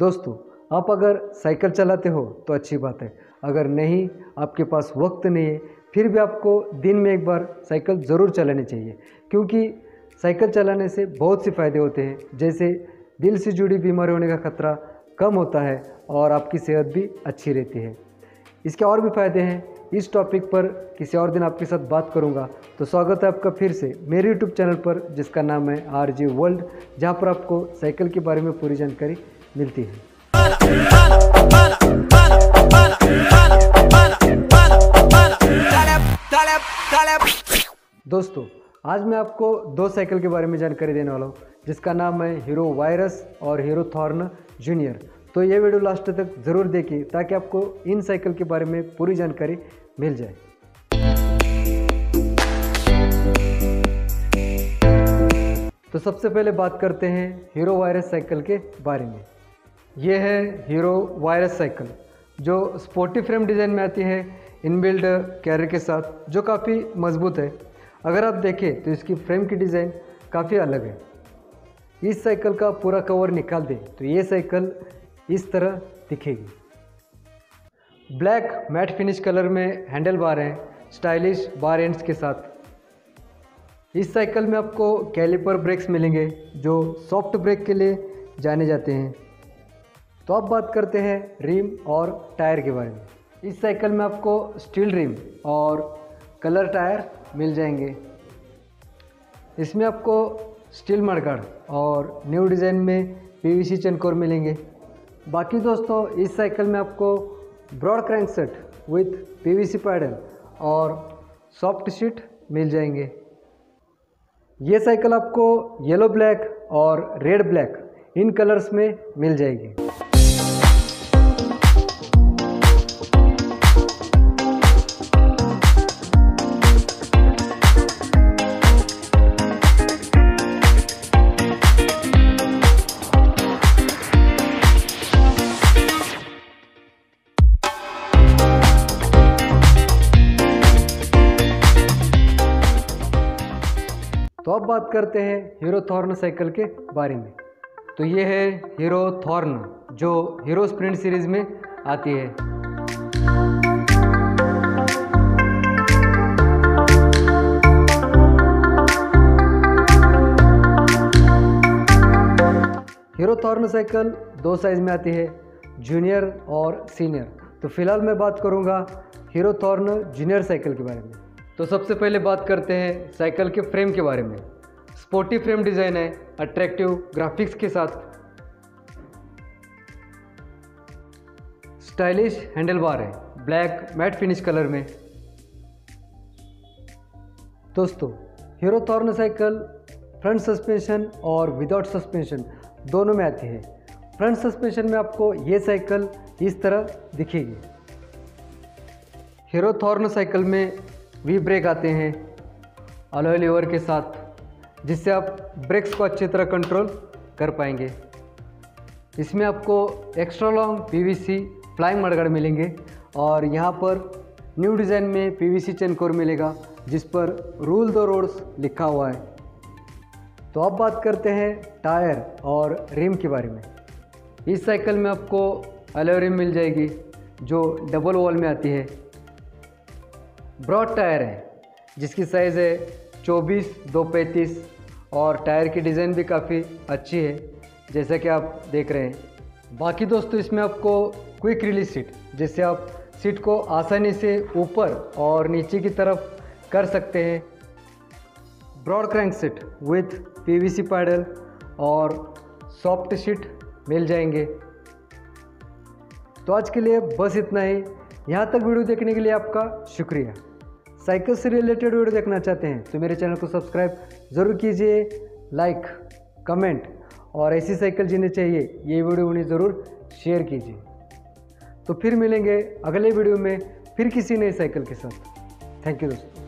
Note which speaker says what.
Speaker 1: दोस्तों, आप अगर साइकिल चलाते हो तो अच्छी बात है। अगर नहीं, आपके पास वक्त नहीं है, फिर भी आपको दिन में एक बार साइकिल ज़रूर चलानी चाहिए। क्योंकि साइकिल चलाने से बहुत से फ़ायदे होते हैं। जैसे दिल से जुड़ी बीमारी होने का खतरा कम होता है और आपकी सेहत भी अच्छी रहती है। इसके और भी फ़ायदे हैं। इस टॉपिक पर किसी और दिन आपके साथ बात करूँगा। तो स्वागत है आपका फिर से मेरे यूट्यूब चैनल पर, जिसका नाम है आर वर्ल्ड जहाँ पर आपको साइकिल के बारे में पूरी जानकारी मिलती है। दोस्तों, आज मैं आपको दो साइकिल के बारे में जानकारी देने वाला हूँ, जिसका नाम है हीरो वायरस और हीरो थॉर्न जूनियर। तो ये वीडियो लास्ट तक ज़रूर देखिए, ताकि आपको इन साइकिल के बारे में पूरी जानकारी मिल जाए। तो सबसे पहले बात करते हैं हीरो वायरस साइकिल के बारे में। ये है हीरो वायरस साइकिल जो स्पोर्टी फ्रेम डिज़ाइन में आती है इनबिल्ड कैरियर के साथ, जो काफ़ी मज़बूत है। अगर आप देखें तो इसकी फ्रेम की डिज़ाइन काफ़ी अलग है। इस साइकिल का पूरा कवर निकाल दें तो ये साइकिल इस तरह दिखेगी। ब्लैक मैट फिनिश कलर में हैंडल बार हैं स्टाइलिश बार एंड्स के साथ। इस साइकिल में आपको कैलिपर ब्रेक्स मिलेंगे, जो सॉफ्ट ब्रेक के लिए जाने जाते हैं। तो अब बात करते हैं रिम और टायर के बारे में। इस साइकिल में आपको स्टील रिम और कलर टायर मिल जाएँगे। इसमें आपको स्टील मडगार्ड और न्यू डिज़ाइन में पीवीसी चनकोर मिलेंगे। बाकी दोस्तों, इस साइकिल में आपको broad crank set with PVC pedal और सॉफ्ट शीट मिल जाएँगे। ये साइकिल आपको येलो ब्लैक और रेड ब्लैक इन कलर्स में मिल जाएगी। तो अब बात करते हैं हीरो थॉर्न साइकिल के बारे में। तो ये है हीरो थॉर्न, जो हीरो स्प्रिंट सीरीज़ में आती है। हीरो थॉर्न साइकिल दो साइज़ में आती है, जूनियर और सीनियर। तो फ़िलहाल मैं बात करूँगा हीरो थॉर्न जूनियर साइकिल के बारे में। तो सबसे पहले बात करते हैं साइकिल के फ्रेम के बारे में। स्पोर्टी फ्रेम डिज़ाइन है अट्रैक्टिव ग्राफिक्स के साथ। स्टाइलिश हैंडल बार है ब्लैक मैट फिनिश कलर में। दोस्तों Hero Thorn cycle front suspension और विदाउट सस्पेंशन दोनों में आती है। फ्रंट सस्पेंशन में आपको ये साइकिल इस तरह दिखेगी। हीरो थॉर्न साइकिल में वी ब्रेक आते हैं अलॉय लीवर के साथ, जिससे आप ब्रेक्स को अच्छी तरह कंट्रोल कर पाएँगे। इसमें आपको extra long PVC flying mudguard मिलेंगे और यहाँ पर न्यू डिज़ाइन में पीवीसी चेन कोर मिलेगा, जिस पर रूल द रोड्स लिखा हुआ है। तो अब बात करते हैं टायर और रिम के बारे में। इस साइकिल में आपको अलॉय रिम मिल जाएगी, जो डबल वॉल में आती है। ब्रॉड टायर है, जिसकी साइज़ है चौबीस, दो पैंतीस और टायर की डिज़ाइन भी काफ़ी अच्छी है, जैसा कि आप देख रहे हैं। बाकी दोस्तों, इसमें आपको क्विक रिलीज़ सीट जिससे आप सीट को आसानी से ऊपर और नीचे की तरफ़ कर सकते हैं। Broad crank seat with PVC pedal और सॉफ्ट सीट मिल जाएँगे। तो आज के लिए बस इतना ही। यहाँ तक वीडियो देखने के लिए आपका शुक्रिया। साइकिल से रिलेटेड वीडियो देखना चाहते हैं तो मेरे चैनल को सब्सक्राइब ज़रूर कीजिए, लाइक, कमेंट, और ऐसी साइकिल जिन्हें चाहिए, ये वीडियो उन्हें ज़रूर शेयर कीजिए। तो फिर मिलेंगे अगले वीडियो में, फिर किसी नई साइकिल के साथ। थैंक यू दोस्तों।